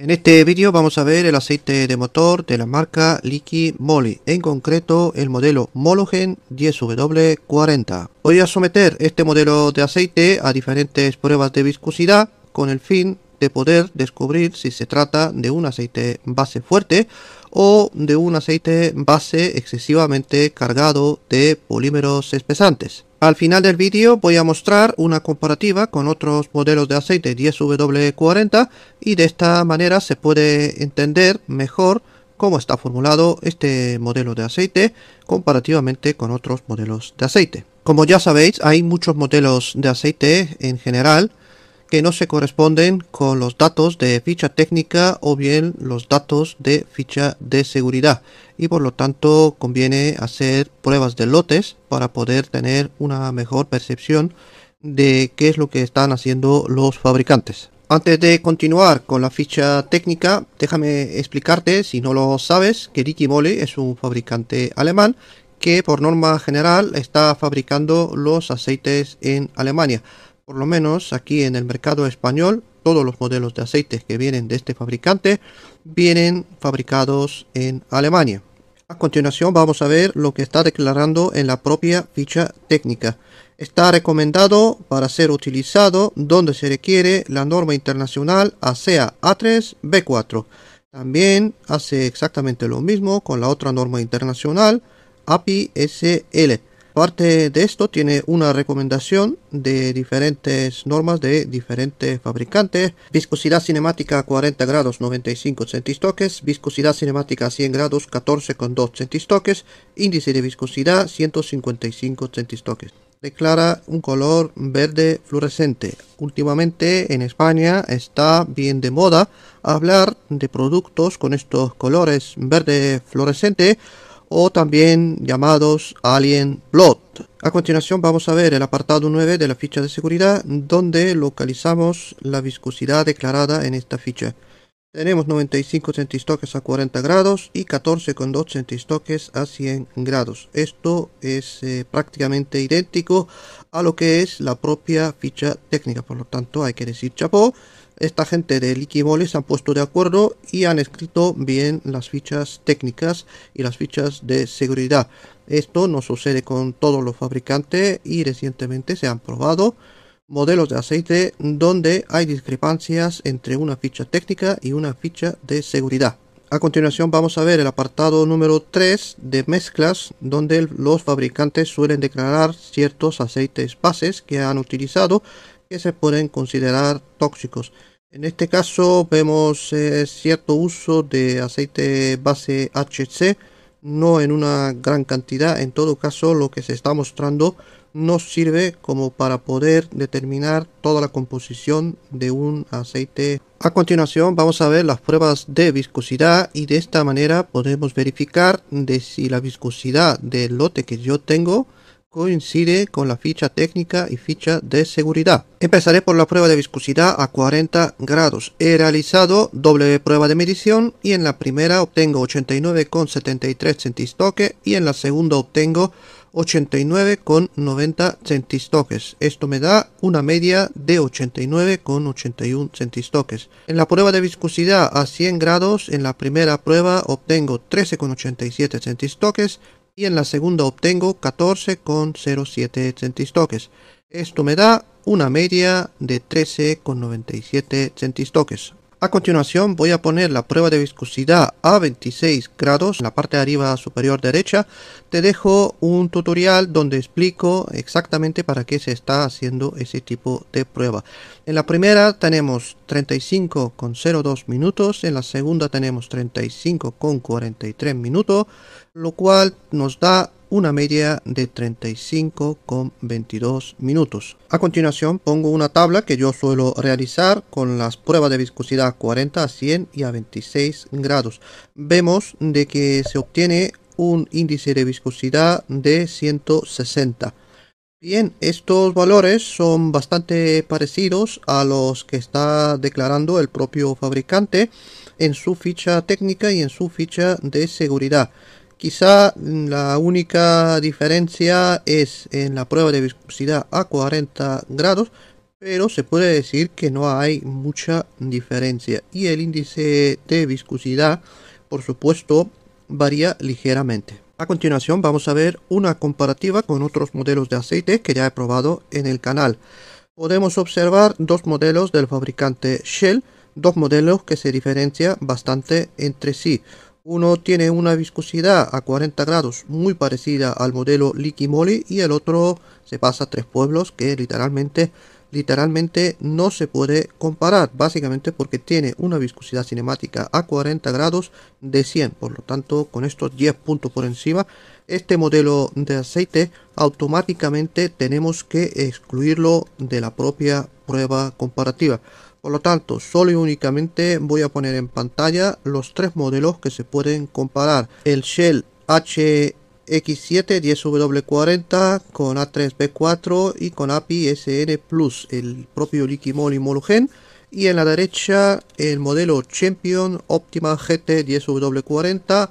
En este vídeo vamos a ver el aceite de motor de la marca Liqui Moly, en concreto el modelo Mologen 10W40. Voy a someter este modelo de aceite a diferentes pruebas de viscosidad con el fin de poder descubrir si se trata de un aceite base fuerte o de un aceite base excesivamente cargado de polímeros espesantes. Al final del vídeo voy a mostrar una comparativa con otros modelos de aceite 10W40 y de esta manera se puede entender mejor cómo está formulado este modelo de aceite comparativamente con otros modelos de aceite. Como ya sabéis hay muchos modelos de aceite en general que no se corresponden con los datos de ficha técnica o bien los datos de ficha de seguridad y por lo tanto conviene hacer pruebas de lotes para poder tener una mejor percepción de qué es lo que están haciendo los fabricantes. Antes de continuar con la ficha técnica, déjame explicarte, si no lo sabes, que Ricky Moly es un fabricante alemán que por norma general está fabricando los aceites en Alemania. Por lo menos aquí en el mercado español, todos los modelos de aceites que vienen de este fabricante vienen fabricados en Alemania. A continuación vamos a ver lo que está declarando en la propia ficha técnica. Está recomendado para ser utilizado donde se requiere la norma internacional ASEA A3B4. También hace exactamente lo mismo con la otra norma internacional API SL. Aparte de esto, tiene una recomendación de diferentes normas de diferentes fabricantes. Viscosidad cinemática 40 grados 95 centistoques, viscosidad cinemática 100 grados 14,2 centistoques, índice de viscosidad 155 centistoques. Declara un color verde fluorescente. Últimamente en España está bien de moda hablar de productos con estos colores verde fluorescente o también llamados Alien Blood. A continuación vamos a ver el apartado 9 de la ficha de seguridad donde localizamos la viscosidad declarada en esta ficha. Tenemos 95 centistoques a 40 grados y 14,2 centistoques a 100 grados. Esto es eh, prácticamente idéntico a lo que es la propia ficha técnica, por lo tanto hay que decir chapó esta gente de Liquimole se han puesto de acuerdo y han escrito bien las fichas técnicas y las fichas de seguridad. Esto no sucede con todos los fabricantes y recientemente se han probado modelos de aceite donde hay discrepancias entre una ficha técnica y una ficha de seguridad. A continuación vamos a ver el apartado número 3 de mezclas donde los fabricantes suelen declarar ciertos aceites bases que han utilizado que se pueden considerar tóxicos. En este caso vemos eh, cierto uso de aceite base HC, no en una gran cantidad, en todo caso lo que se está mostrando nos sirve como para poder determinar toda la composición de un aceite. A continuación vamos a ver las pruebas de viscosidad y de esta manera podemos verificar de si la viscosidad del lote que yo tengo coincide con la ficha técnica y ficha de seguridad. Empezaré por la prueba de viscosidad a 40 grados. He realizado doble prueba de medición y en la primera obtengo 89,73 centistoques y en la segunda obtengo 89,90 centistoques. Esto me da una media de 89,81 centistoques. En la prueba de viscosidad a 100 grados, en la primera prueba obtengo 13,87 centistoques y en la segunda obtengo 14,07 centistoques. Esto me da una media de 13,97 centistoques. A continuación voy a poner la prueba de viscosidad a 26 grados en la parte de arriba superior derecha. Te dejo un tutorial donde explico exactamente para qué se está haciendo ese tipo de prueba. En la primera tenemos 35,02 minutos, en la segunda tenemos 35,43 minutos, lo cual nos da una media de 35,22 minutos. A continuación pongo una tabla que yo suelo realizar con las pruebas de viscosidad 40 a 100 y a 26 grados. Vemos de que se obtiene un índice de viscosidad de 160. Bien, estos valores son bastante parecidos a los que está declarando el propio fabricante en su ficha técnica y en su ficha de seguridad. Quizá la única diferencia es en la prueba de viscosidad a 40 grados, pero se puede decir que no hay mucha diferencia y el índice de viscosidad por supuesto varía ligeramente. A continuación vamos a ver una comparativa con otros modelos de aceite que ya he probado en el canal. Podemos observar dos modelos del fabricante Shell, dos modelos que se diferencian bastante entre sí. Uno tiene una viscosidad a 40 grados muy parecida al modelo Liqui Moly y el otro se pasa a tres pueblos que literalmente literalmente no se puede comparar, básicamente porque tiene una viscosidad cinemática a 40 grados de 100, por lo tanto con estos 10 puntos por encima, este modelo de aceite automáticamente tenemos que excluirlo de la propia prueba comparativa. Por lo tanto, solo y únicamente voy a poner en pantalla los tres modelos que se pueden comparar. El Shell H X7 10W40 con A3B4 y con API SN Plus, el propio Liquimol Molugen. Y en la derecha el modelo Champion Optima GT 10W40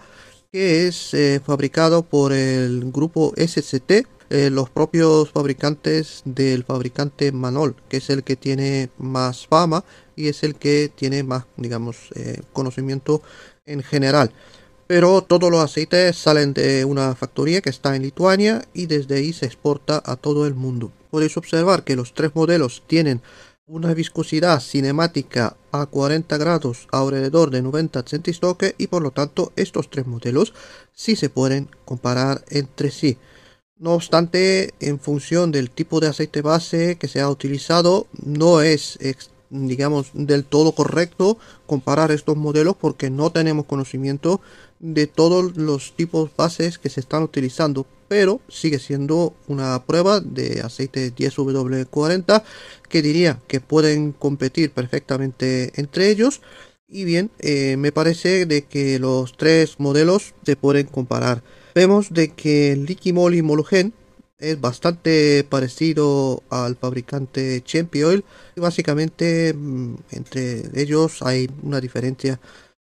que es eh, fabricado por el grupo SCT, eh, los propios fabricantes del fabricante Manol, que es el que tiene más fama y es el que tiene más, digamos, eh, conocimiento en general pero todos los aceites salen de una factoría que está en Lituania y desde ahí se exporta a todo el mundo. Podéis observar que los tres modelos tienen una viscosidad cinemática a 40 grados alrededor de 90 centistoque y por lo tanto estos tres modelos sí se pueden comparar entre sí. No obstante, en función del tipo de aceite base que se ha utilizado, no es digamos del todo correcto comparar estos modelos porque no tenemos conocimiento de todos los tipos bases que se están utilizando pero sigue siendo una prueba de aceite 10W40 que diría que pueden competir perfectamente entre ellos. Y bien eh, me parece de que los tres modelos se pueden comparar vemos de que el Liquimol Molugen es bastante parecido al fabricante Champion y básicamente mm, entre ellos hay una diferencia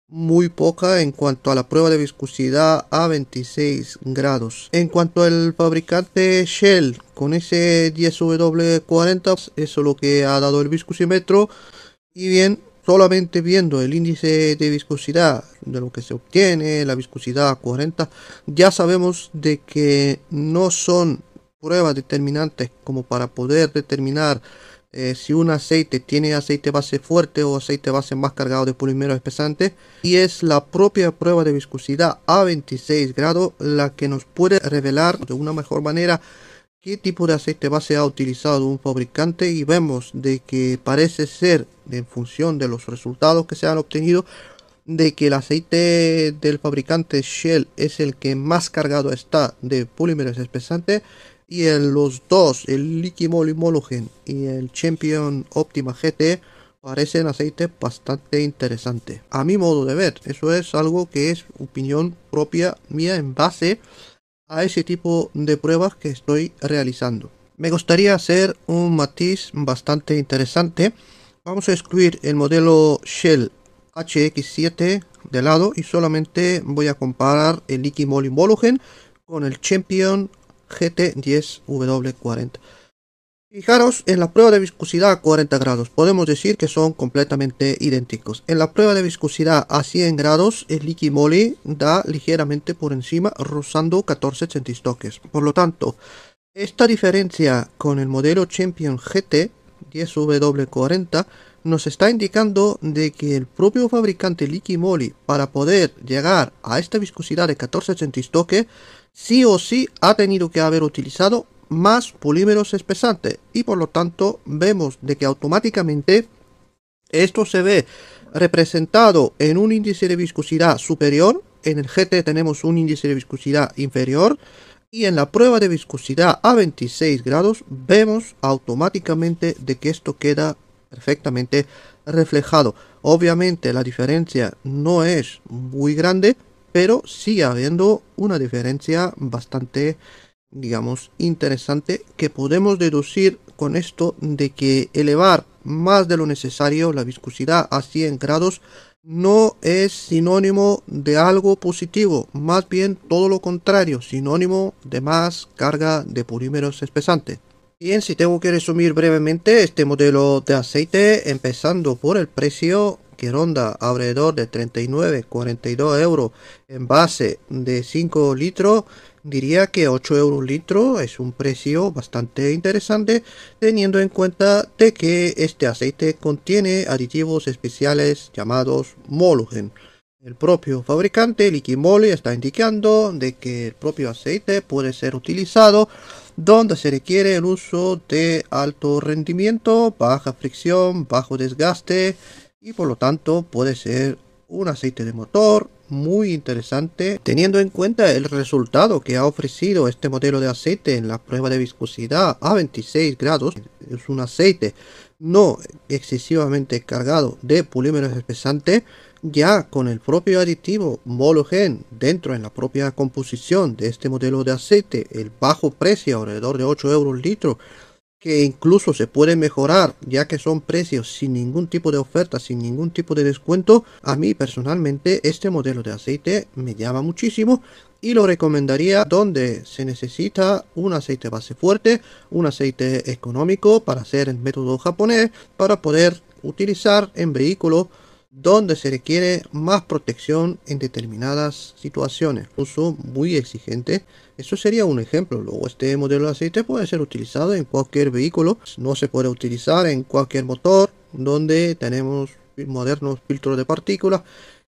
muy poca en cuanto a la prueba de viscosidad a 26 grados. En cuanto al fabricante Shell con ese 10W40, eso es lo que ha dado el viscosímetro. Y bien, solamente viendo el índice de viscosidad de lo que se obtiene, la viscosidad a 40, ya sabemos de que no son pruebas determinantes como para poder determinar eh, si un aceite tiene aceite base fuerte o aceite base más cargado de polímeros espesantes y es la propia prueba de viscosidad a 26 grados la que nos puede revelar de una mejor manera qué tipo de aceite base ha utilizado un fabricante y vemos de que parece ser en función de los resultados que se han obtenido de que el aceite del fabricante Shell es el que más cargado está de polímeros espesantes y en los dos, el Liquimol Mologen y el Champion Optima GT, parecen aceites bastante interesantes. A mi modo de ver, eso es algo que es opinión propia mía en base a ese tipo de pruebas que estoy realizando. Me gustaría hacer un matiz bastante interesante. Vamos a excluir el modelo Shell HX7 de lado y solamente voy a comparar el Liquimol Mologen con el Champion GT10W40. Fijaros en la prueba de viscosidad a 40 grados, podemos decir que son completamente idénticos. En la prueba de viscosidad a 100 grados, el Liquimoli da ligeramente por encima, rozando 14 centistoques. Por lo tanto, esta diferencia con el modelo Champion GT 10W40 nos está indicando de que el propio fabricante Liquimoli, para poder llegar a esta viscosidad de 14 centistoques, sí o sí ha tenido que haber utilizado más polímeros espesantes y por lo tanto vemos de que automáticamente esto se ve representado en un índice de viscosidad superior, en el GT tenemos un índice de viscosidad inferior y en la prueba de viscosidad a 26 grados vemos automáticamente de que esto queda perfectamente reflejado. Obviamente la diferencia no es muy grande, pero sigue habiendo una diferencia bastante, digamos, interesante que podemos deducir con esto de que elevar más de lo necesario la viscosidad a 100 grados no es sinónimo de algo positivo, más bien todo lo contrario, sinónimo de más carga de polímeros espesantes. Bien, si tengo que resumir brevemente este modelo de aceite, empezando por el precio que ronda alrededor de 39-42 euros en base de 5 litros, diría que 8 euros litro es un precio bastante interesante teniendo en cuenta de que este aceite contiene aditivos especiales llamados Molugen. El propio fabricante Liquimoli está indicando de que el propio aceite puede ser utilizado donde se requiere el uso de alto rendimiento, baja fricción, bajo desgaste y por lo tanto puede ser un aceite de motor muy interesante teniendo en cuenta el resultado que ha ofrecido este modelo de aceite en la prueba de viscosidad a 26 grados. Es un aceite no excesivamente cargado de polímeros espesantes ya con el propio aditivo Mologen dentro en la propia composición de este modelo de aceite. El bajo precio alrededor de 8 euros litro que incluso se puede mejorar ya que son precios sin ningún tipo de oferta, sin ningún tipo de descuento. A mí personalmente este modelo de aceite me llama muchísimo y lo recomendaría donde se necesita un aceite base fuerte, un aceite económico para hacer el método japonés para poder utilizar en vehículos donde se requiere más protección en determinadas situaciones. Uso muy exigente. Eso sería un ejemplo. Luego este modelo de aceite puede ser utilizado en cualquier vehículo. No se puede utilizar en cualquier motor donde tenemos modernos filtros de partículas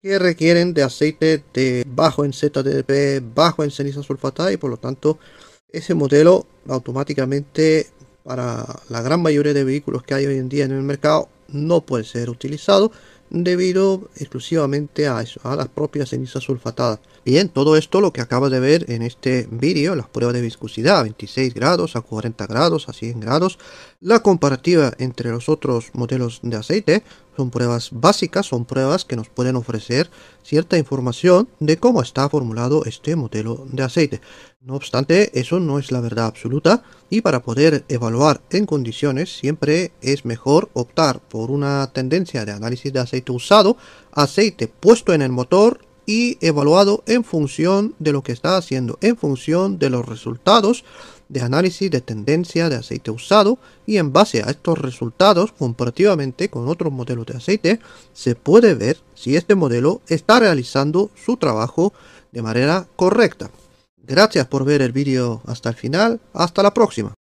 que requieren de aceite de bajo en ZDP, bajo en ceniza sulfatada y por lo tanto ese modelo automáticamente para la gran mayoría de vehículos que hay hoy en día en el mercado no puede ser utilizado debido exclusivamente a eso, a las propias cenizas sulfatadas. Bien, todo esto lo que acaba de ver en este vídeo, las pruebas de viscosidad a 26 grados, a 40 grados, a 100 grados, la comparativa entre los otros modelos de aceite, son pruebas básicas, son pruebas que nos pueden ofrecer cierta información de cómo está formulado este modelo de aceite. No obstante, eso no es la verdad absoluta y para poder evaluar en condiciones siempre es mejor optar por una tendencia de análisis de aceite usado, aceite puesto en el motor y evaluado en función de lo que está haciendo, en función de los resultados de análisis de tendencia de aceite usado y en base a estos resultados comparativamente con otros modelos de aceite se puede ver si este modelo está realizando su trabajo de manera correcta. Gracias por ver el vídeo hasta el final, hasta la próxima.